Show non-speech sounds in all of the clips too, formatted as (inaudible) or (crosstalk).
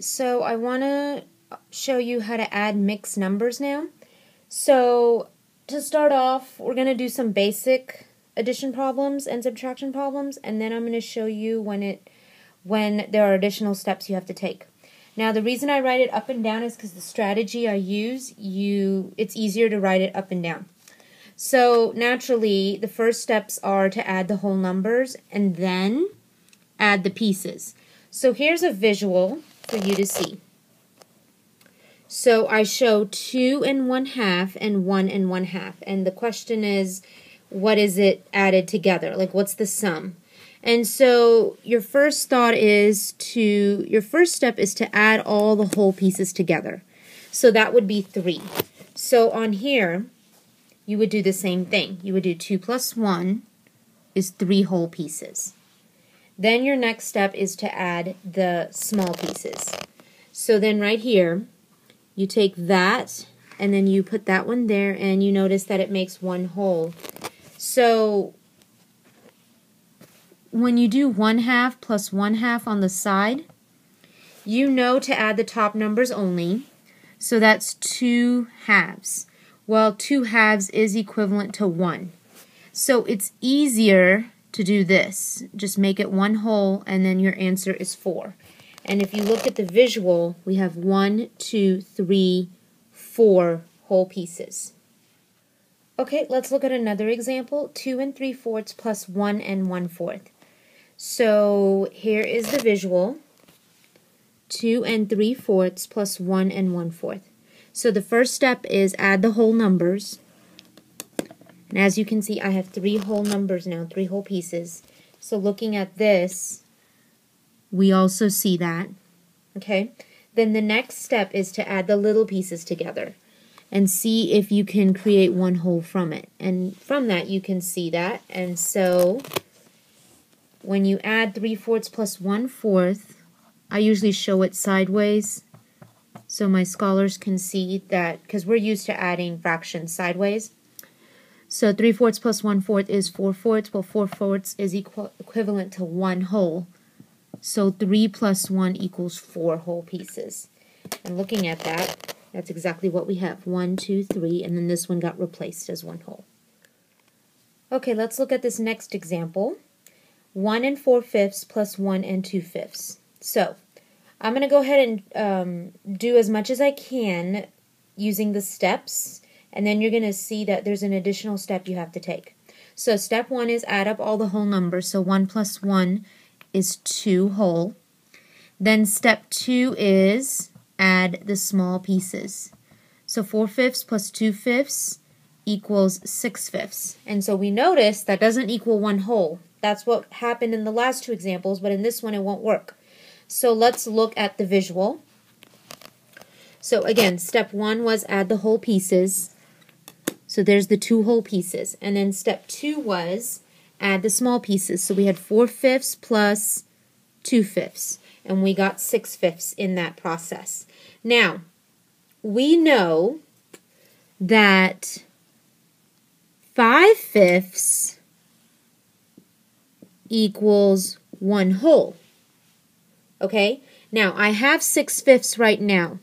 So I want to show you how to add mixed numbers now. So to start off, we're going to do some basic addition problems and subtraction problems, and then I'm going to show you when it when there are additional steps you have to take. Now the reason I write it up and down is because the strategy I use, you it's easier to write it up and down. So naturally, the first steps are to add the whole numbers and then add the pieces. So here's a visual for you to see. So I show 2 and 1 half and 1 and 1 half. And the question is, what is it added together? Like, what's the sum? And so your first thought is to, your first step is to add all the whole pieces together. So that would be 3. So on here, you would do the same thing. You would do 2 plus 1 is 3 whole pieces. Then your next step is to add the small pieces. So then right here, you take that and then you put that one there and you notice that it makes one whole. So when you do one half plus one half on the side, you know to add the top numbers only. So that's two halves. Well, two halves is equivalent to one. So it's easier to do this. Just make it one whole and then your answer is 4. And if you look at the visual, we have one, two, three, four whole pieces. Okay, let's look at another example. 2 and 3 fourths plus 1 and 1 fourth. So here is the visual. 2 and 3 fourths plus 1 and 1 fourth. So the first step is add the whole numbers. And as you can see, I have three whole numbers now, three whole pieces. So looking at this, we also see that. Okay. Then the next step is to add the little pieces together and see if you can create one whole from it. And from that, you can see that. And so when you add 3 fourths plus 1 fourth, I usually show it sideways so my scholars can see that because we're used to adding fractions sideways. So 3 fourths plus 1 fourth is 4 fourths. Well, 4 fourths is equal, equivalent to 1 whole. So 3 plus 1 equals 4 whole pieces. And looking at that, that's exactly what we have. 1, 2, 3, and then this one got replaced as 1 whole. Okay, let's look at this next example. 1 and 4 fifths plus 1 and 2 fifths. So, I'm going to go ahead and um, do as much as I can using the steps and then you're going to see that there's an additional step you have to take. So step one is add up all the whole numbers. So 1 plus 1 is 2 whole. Then step 2 is add the small pieces. So 4 fifths plus 2 fifths equals 6 fifths. And so we notice that doesn't equal 1 whole. That's what happened in the last two examples, but in this one it won't work. So let's look at the visual. So again, step 1 was add the whole pieces. So there's the two whole pieces. And then step two was add the small pieces. So we had 4 fifths plus 2 fifths. And we got 6 fifths in that process. Now, we know that 5 fifths equals 1 whole. Okay? Now, I have 6 fifths right now.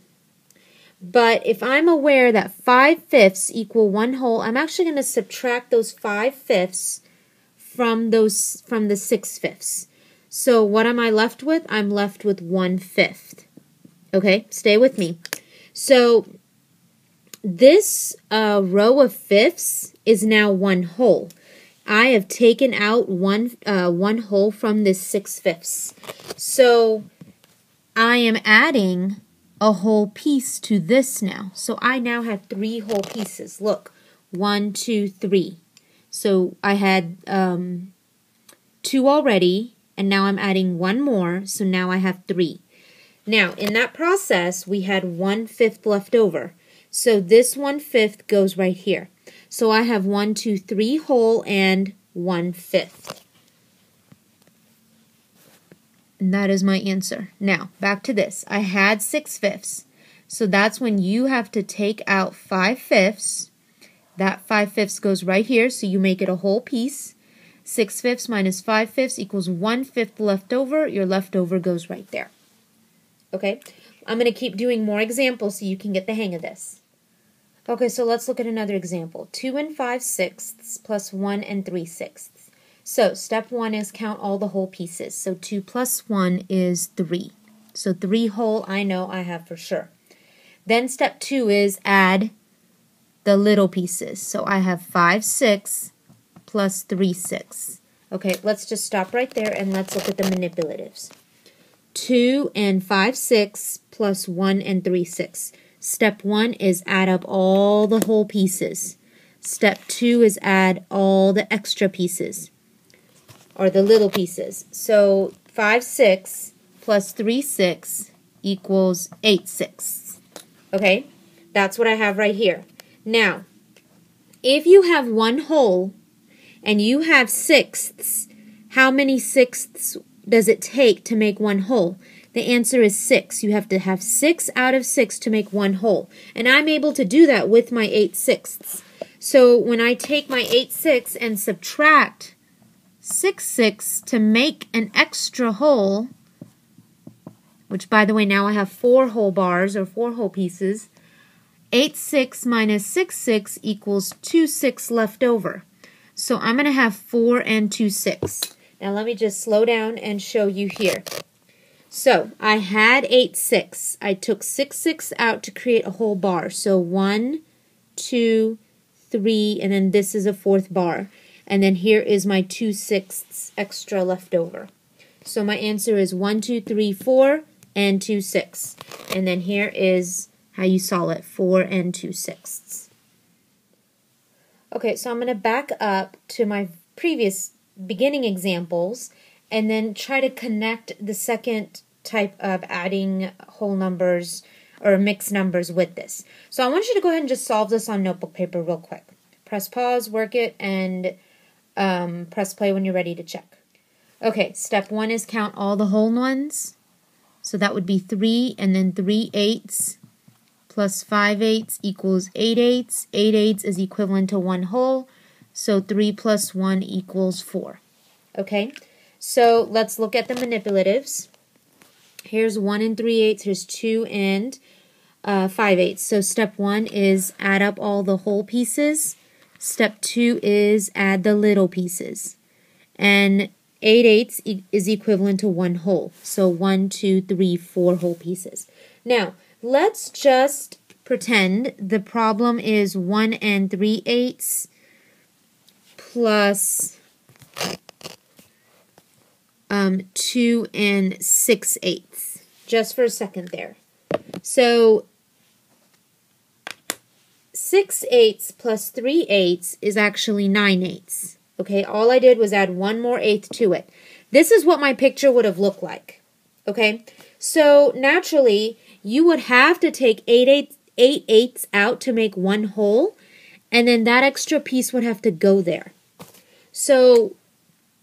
But if I'm aware that 5 fifths equal 1 whole, I'm actually going to subtract those 5 fifths from those from the 6 fifths. So what am I left with? I'm left with 1 fifth. Okay, stay with me. So this uh, row of fifths is now 1 whole. I have taken out one uh, one whole from this 6 fifths. So I am adding a whole piece to this now. So I now have three whole pieces. Look, one, two, three. So I had um, two already, and now I'm adding one more, so now I have three. Now, in that process, we had one fifth left over. So this one fifth goes right here. So I have one, two, three whole and one fifth. And that is my answer. Now, back to this. I had 6 fifths. So that's when you have to take out 5 fifths. That 5 fifths goes right here, so you make it a whole piece. 6 fifths minus 5 fifths equals 1 fifth left over. Your leftover goes right there. Okay? I'm going to keep doing more examples so you can get the hang of this. Okay, so let's look at another example. 2 and 5 sixths plus 1 and 3 sixths. So step 1 is count all the whole pieces. So 2 plus 1 is 3. So 3 whole I know I have for sure. Then step 2 is add the little pieces. So I have 5 6 plus 3 6. Okay, let's just stop right there and let's look at the manipulatives. 2 and 5 6 plus 1 and 3 6. Step 1 is add up all the whole pieces. Step 2 is add all the extra pieces, or the little pieces. So 5 6 plus 3 6 equals 8 6. Okay, that's what I have right here. Now, if you have one whole and you have sixths, how many sixths does it take to make one whole? The answer is 6. You have to have 6 out of 6 to make one whole. And I'm able to do that with my 8 sixths. So when I take my 8 sixths and subtract 6 6 to make an extra whole, which by the way now I have 4 whole bars or 4 whole pieces, 8 6 minus 6 6 equals 2 6 left over. So I'm going to have 4 and 2 6. Now let me just slow down and show you here. So I had 8 6. I took 6 6 out to create a whole bar. So 1, 2, 3, and then this is a fourth bar. And then here is my 2 sixths extra left over. So my answer is 1, 2, 3, 4, and 2 6. And then here is how you solve it, 4 and 2 sixths. Okay, so I'm going to back up to my previous beginning examples and then try to connect the second type of adding whole numbers or mixed numbers with this. So I want you to go ahead and just solve this on notebook paper real quick. Press pause, work it, and um, press play when you're ready to check. Okay, step one is count all the whole ones. So that would be 3 and then 3 eighths plus 5 eighths equals 8 eighths. 8 eighths is equivalent to 1 whole. So 3 plus 1 equals 4. Okay, so let's look at the manipulatives. Here's 1 and 3 eighths. Here's 2 and uh, 5 eighths. So step 1 is add up all the whole pieces. Step 2 is add the little pieces. And 8 eighths is equivalent to 1 whole. So 1, 2, 3, 4 whole pieces. Now, let's just pretend the problem is 1 and 3 eighths plus um, 2 and 6 eighths. Just for a second there. So 6 eighths plus 3 eighths is actually 9 eighths. Okay, all I did was add one more eighth to it. This is what my picture would have looked like. Okay, so naturally, you would have to take 8 eighths, 8 eighths out to make one whole, and then that extra piece would have to go there. So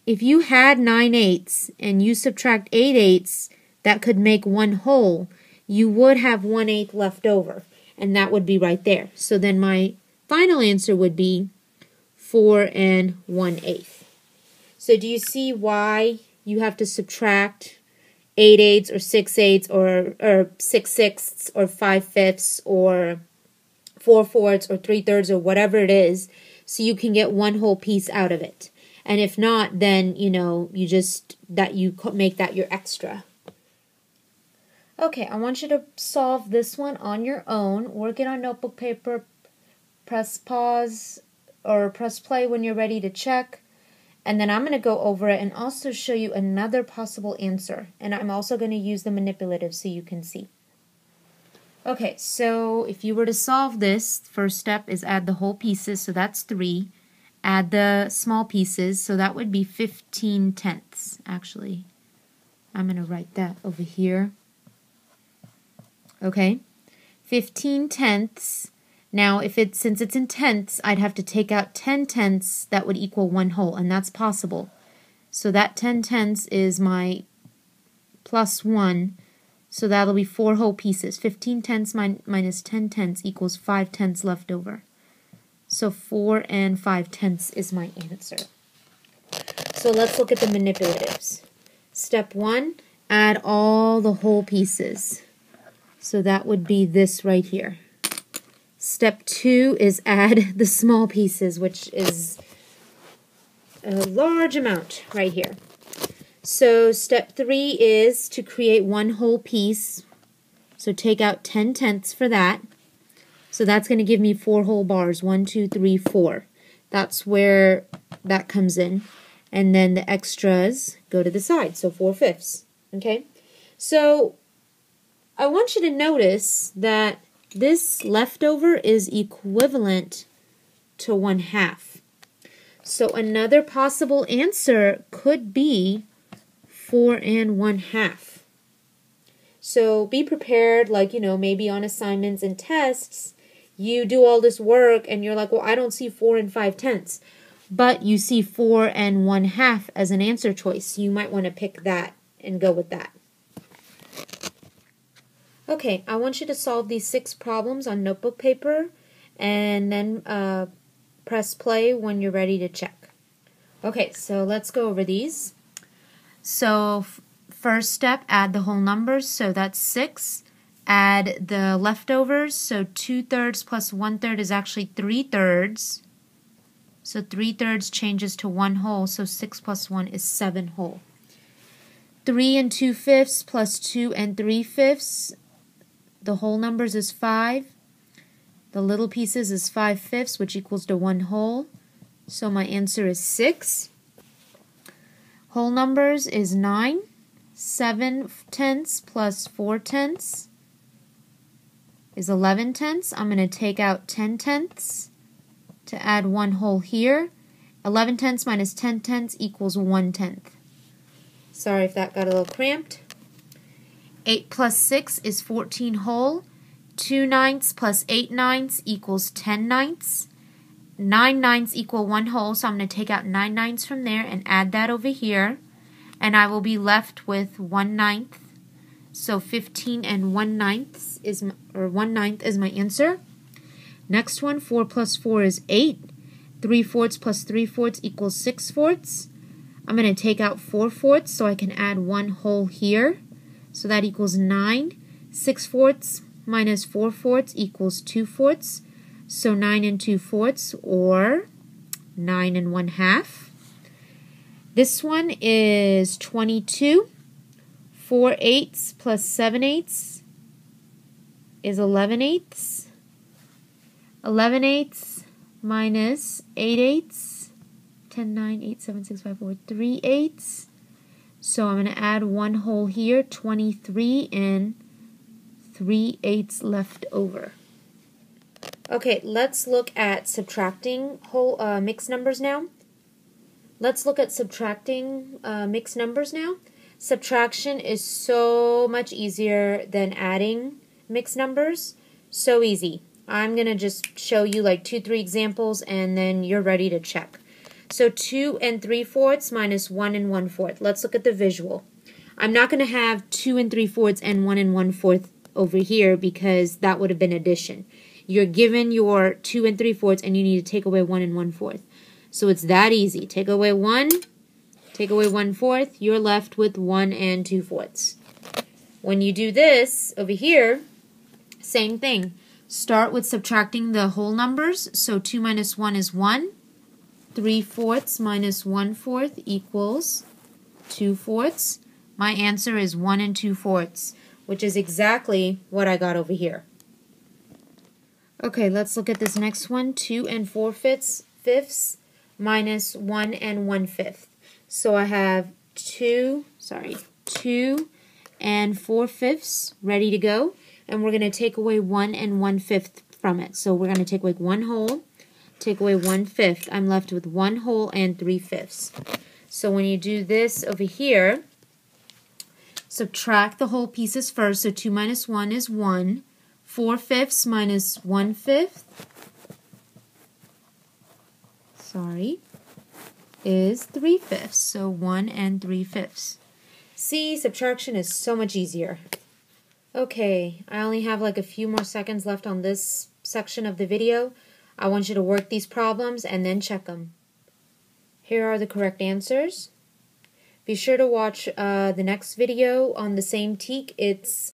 if you had 9 eighths and you subtract 8 eighths that could make one whole, you would have 1 eighth left over, and that would be right there. So then my final answer would be 4 and 1 eighth. So do you see why you have to subtract 8 eighths or 6 eighths or, or 6 sixths or 5 fifths or 4 fourths or 3 thirds or whatever it is so you can get one whole piece out of it. And if not, then, you know, you just, that you make that your extra. Okay, I want you to solve this one on your own. Work it on notebook paper. Press pause or press play when you're ready to check. And then I'm going to go over it and also show you another possible answer. And I'm also going to use the manipulative so you can see. Okay, so if you were to solve this, first step is add the whole pieces, so that's 3. Add the small pieces, so that would be 15 tenths, actually. I'm going to write that over here. Okay, 15 tenths. Now, if it's since it's in tenths, I'd have to take out 10 tenths that would equal one whole, and that's possible. So that 10 tenths is my plus 1, so that'll be four whole pieces. 15 tenths min minus 10 tenths equals 5 tenths left over. So 4 and 5 tenths is my answer. So let's look at the manipulatives. Step 1, add all the whole pieces. So that would be this right here. Step two is add (laughs) the small pieces, which is a large amount right here. So step three is to create one whole piece. So take out 10 tenths for that. So that's going to give me four whole bars. One, two, three, four. That's where that comes in. And then the extras go to the side. So four fifths. Okay? So I want you to notice that this leftover is equivalent to one half. So another possible answer could be four and one half. So be prepared, like, you know, maybe on assignments and tests, you do all this work and you're like, well, I don't see four and five tenths. But you see four and one half as an answer choice. You might want to pick that and go with that. Okay, I want you to solve these six problems on notebook paper and then uh, press play when you're ready to check. Okay, so let's go over these. So first step, add the whole numbers, so that's 6. Add the leftovers, so 2 thirds plus 1 third is actually 3 thirds. So 3 thirds changes to 1 whole, so 6 plus 1 is 7 whole. 3 and 2 fifths plus 2 and 3 fifths the whole numbers is 5. The little pieces is 5 fifths, which equals to 1 whole. So my answer is 6. Whole numbers is 9. 7 tenths plus 4 tenths is 11 tenths. I'm going to take out 10 tenths to add 1 whole here. 11 tenths minus 10 tenths equals 1 tenth. Sorry if that got a little cramped. 8 plus 6 is 14 whole. 2 ninths plus 8 ninths equals 10 ninths. 9 ninths equal 1 whole, so I'm going to take out 9 ninths from there and add that over here. And I will be left with 1 ninth. So 15 and 1 ninths is, or 1 ninth is my answer. Next one, 4 plus 4 is 8. 3 fourths plus 3 fourths equals 6 fourths. I'm going to take out 4 fourths so I can add 1 whole here. So that equals 9. 6 fourths minus 4 fourths equals 2 fourths. So 9 and 2 fourths, or 9 and 1 half. This one is 22. 4 eighths plus 7 eighths is 11 eighths. 11 eighths minus 8 eighths, 10, 9, 8, 7, 6, 5, 4, 3 eighths so I'm going to add one whole here, 23 and 3 eighths left over. Okay, let's look at subtracting whole uh, mixed numbers now. Let's look at subtracting uh, mixed numbers now. Subtraction is so much easier than adding mixed numbers. So easy. I'm going to just show you like two, three examples and then you're ready to check. So 2 and 3 fourths minus 1 and 1 fourth. Let's look at the visual. I'm not going to have 2 and 3 fourths and 1 and 1 fourth over here because that would have been addition. You're given your 2 and 3 fourths and you need to take away 1 and 1 fourth. So it's that easy. Take away 1, take away 1 fourth, you're left with 1 and 2 fourths. When you do this over here, same thing. Start with subtracting the whole numbers. So 2 minus 1 is 1. 3 fourths minus 1 fourth equals 2 fourths. My answer is 1 and 2 fourths, which is exactly what I got over here. Okay, let's look at this next one. 2 and 4 fifths, fifths minus 1 and 1 fifth. So I have 2, sorry, 2 and 4 fifths ready to go. And we're going to take away 1 and 1 fifth from it. So we're going to take away one whole take away one fifth. I'm left with one whole and three fifths. So when you do this over here, subtract the whole pieces first. So 2 minus 1 is 1. 4 fifths minus 1 fifth, sorry, is 3 fifths. So 1 and 3 fifths. See, subtraction is so much easier. Okay, I only have like a few more seconds left on this section of the video. I want you to work these problems and then check them. Here are the correct answers. Be sure to watch uh, the next video on the same TEK. It's